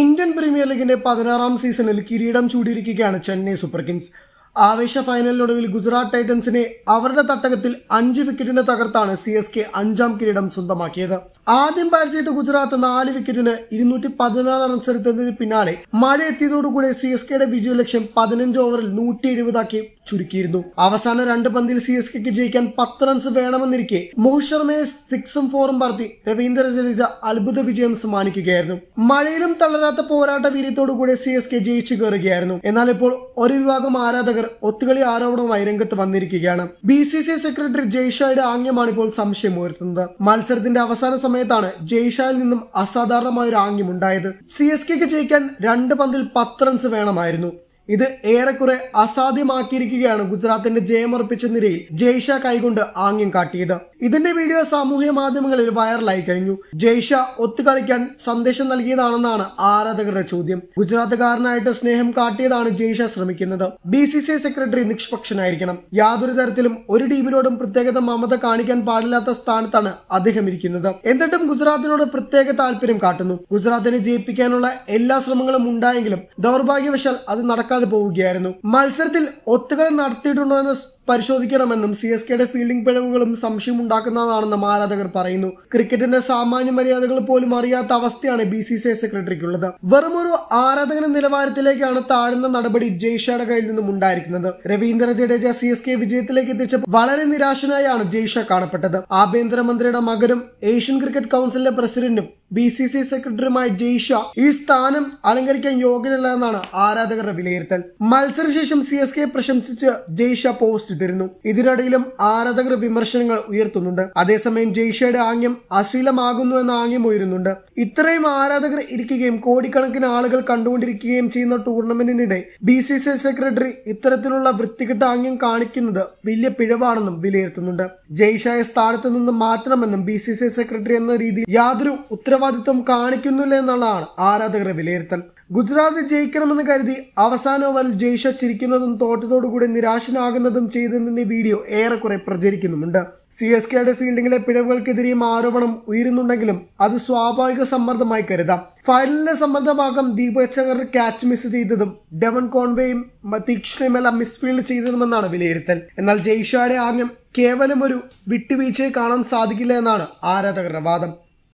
Indian premier ലീഗിന്റെ പതിനാറാം സീസണിൽ കിരീടം ചൂടിയിരിക്കുകയാണ് ചെന്നൈ സൂപ്പർ കിങ്സ്. ആവേശ ഫൈനലിനൊടുവിൽ ഗുജറാത്ത് ടൈറ്റൻസിനെ അവരുടെ തട്ടകത്തിൽ അഞ്ച് വിക്കറ്റിന് തകർത്താണ് സി എസ് കെ അഞ്ചാം കിരീടം സ്വന്തമാക്കിയത്. ആദ്യം ബാറ്റ് ചെയ്ത ഗുജറാത്ത് നാല് വിക്കറ്റിന് ഇരുന്നൂറ്റി പതിനാറ് റൺസ് എടുത്തതിന് പിന്നാലെ മഴ എത്തിയതോടുകൂടി സി എസ് കെയുടെ വിജയലക്ഷ്യം പതിനഞ്ച് ഓവറിൽ നൂറ്റി എഴുപതാക്കി ചുരുക്കിയിരുന്നു. അവസാന രണ്ട് പന്തിൽ സി എസ് കെക്ക് ജയിക്കാൻ പത്ത് റൺസ് വേണമെന്നിരിക്കെ മോഹിത് ശർമ്മയെ സിക്സും ഫോറും പറത്തി രവീന്ദ്ര ജഡേജ അത്ഭുത വിജയം സമ്മാനിക്കുകയായിരുന്നു. മഴയിലും തളരാത്ത പോരാട്ട വീര്യത്തോടുകൂടി സി എസ് കെ ജയിച്ചു കയറുകയായിരുന്നു. എന്നാൽ ഇപ്പോൾ ഒരു വിഭാഗം ആരാധകർ ഒത്തുകളി ആരോപണവുമായി രംഗത്ത് വന്നിരിക്കുകയാണ്. ബി സി സി സെക്രട്ടറി ജയ്ഷായുടെ ആംഗ്യമാണ് ഇപ്പോൾ സംശയം ഉയർത്തുന്നത്. മത്സരത്തിന്റെ അവസാന സമയത്താണ് ജയ്ഷായിൽ നിന്നും അസാധാരണമായ ഒരു ആംഗ്യം ഉണ്ടായത്. സി എസ് കെക്ക് ജയിക്കാൻ രണ്ട് പന്തിൽ പത്ത് റൺസ് വേണമായിരുന്നു. ഇത് ഏറെക്കുറെ അസാധ്യമാക്കിയിരിക്കുകയാണ് ഗുജറാത്തിന്റെ ജയമർപ്പിച്ച നിരയിൽ ജയ്ഷ കൈകൊണ്ട് ആംഗ്യം കാട്ടിയത്. ഇതിന്റെ വീഡിയോ സാമൂഹ്യ മാധ്യമങ്ങളിൽ വൈറലായി കഴിഞ്ഞു. ജയ്ഷ ഒത്തുകളിക്കാൻ സന്ദേശം നൽകിയതാണെന്നാണ് ആരാധകരുടെ ചോദ്യം. ഗുജറാത്തുകാരനായിട്ട് സ്നേഹം കാട്ടിയതാണ് ജയ്ഷ ശ്രമിക്കുന്നത്. ബി സി സി സെക്രട്ടറി നിഷ്പക്ഷനായിരിക്കണം. യാതൊരു തരത്തിലും ഒരു ടീമിനോടും പ്രത്യേകത മമത കാണിക്കാൻ പാടില്ലാത്ത സ്ഥാനത്താണ് അദ്ദേഹം ഇരിക്കുന്നത്. എന്നിട്ടും ഗുജറാത്തിനോട് പ്രത്യേക താല്പര്യം കാട്ടുന്നു. ഗുജറാത്തിനെ ജയിപ്പിക്കാനുള്ള എല്ലാ ശ്രമങ്ങളും ഉണ്ടായെങ്കിലും ദൗർഭാഗ്യവശാൽ അത് നടക്കാതെ പോവുകയായിരുന്നു. മത്സരത്തിൽ ഒത്തുകളി നടത്തിയിട്ടുണ്ടോ എന്ന് പരിശോധിക്കണമെന്നും സി എസ് കെയുടെ ഫീൽഡിംഗ് പിഴവുകളും സംശയമുണ്ടാക്കുന്നതാണെന്നും ആരാധകർ പറയുന്നു. ക്രിക്കറ്റിന്റെ സാമാന്യ മര്യാദകൾ പോലും അറിയാത്ത അവസ്ഥയാണ് ബി സി സി ഐ സെക്രട്ടറിക്കുള്ളത്. വെറും ഒരു ആരാധകന നിലവാരത്തിലേക്കാണ് താഴ്ന്ന നടപടി ജയ്ഷയുടെ കയ്യിൽ നിന്നും ഉണ്ടായിരിക്കുന്നത്. Ravindra Jadeja C S K വിജയത്തിലേക്ക് എത്തിച്ച വളരെ നിരാശനായാണ് ജയ്ഷ കാണപ്പെട്ടത്. ആഭ്യന്തരമന്ത്രിയുടെ മകനും ഏഷ്യൻ ക്രിക്കറ്റ് കൗൺസിലിന്റെ പ്രസിഡന്റും ബി സി സി സെക്രട്ടറിയുമായ ജയ്ഷ ഈ സ്ഥാനം അലങ്കരിക്കാൻ യോഗ്യനല്ല എന്നാണ് ആരാധകരുടെ വിലയിരുത്തൽ. മത്സരശേഷം സി എസ് കെ പ്രശംസിച്ച് ജയ്ഷ പോസ്റ്റ് ഇട്ടിരുന്നു ഇതിനിടയിലും ആരാധകർ വിമർശനങ്ങൾ ഉയർത്തുന്നുണ്ട്. അതേസമയം ജയ്ഷയുടെ ആംഗ്യം അശ്ലീലമാകുന്നു എന്ന ആംഗ്യം ഉയരുന്നുണ്ട്. ഇത്രയും ആരാധകർ ഇരിക്കുകയും കോടിക്കണക്കിന് ആളുകൾ കണ്ടുകൊണ്ടിരിക്കുകയും ചെയ്യുന്ന ടൂർണമെന്റിനിടെ ബി സി സി സെക്രട്ടറി ഇത്തരത്തിലുള്ള വൃത്തികെട്ട ആംഗ്യം കാണിക്കുന്നത് വലിയ പിഴവാണെന്നും വിലയിരുത്തുന്നുണ്ട്. ജയ്ഷായ സ്ഥാനത്ത് നിന്ന് മാറ്റണമെന്നും ബി സി സി സെക്രട്ടറി എന്ന രീതിയിൽ യാതൊരു ഉത്തരവാദിത്വം കാണിക്കുന്നില്ല എന്നുള്ളതാണ് ആരാധകരുടെ വിലയിരുത്തൽ. ഗുജറാത്ത് ജയിക്കണമെന്ന് കരുതി അവസാന ഓവറിൽ ജയ്ഷ ചിരിക്കുന്നതും തോറ്റതോടുകൂടി നിരാശനാകുന്നതും ചെയ്തതിന്റെ വീഡിയോ ഏറെക്കുറെ പ്രചരിക്കുന്നുമുണ്ട്. സി എസ് കെയുടെ ഫീൽഡിംഗിലെ പിഴവുകൾക്കെതിരെയും ആരോപണം ഉയരുന്നുണ്ടെങ്കിലും അത് സ്വാഭാവിക സമ്മർദ്ദമായി കരുതാം. ഫൈനലിലെ സമ്മർദ്ദഭാഗം ദീപക് ചങ്കർ ക്യാച്ച് മിസ് ചെയ്തതും ഡെവൻ കോൺവേയും തീക്ഷ്ണയുമെല്ലാം മിസ്ഫീൽഡ് ചെയ്തതുമെന്നാണ് വിലയിരുത്തൽ. എന്നാൽ ജയ്ഷയുടെ ആംഗ്യം കേവലം ഒരു വിട്ടുവീഴ്ചയെ കാണാൻ സാധിക്കില്ല എന്നാണ് ആരാധകരുടെ വാദം.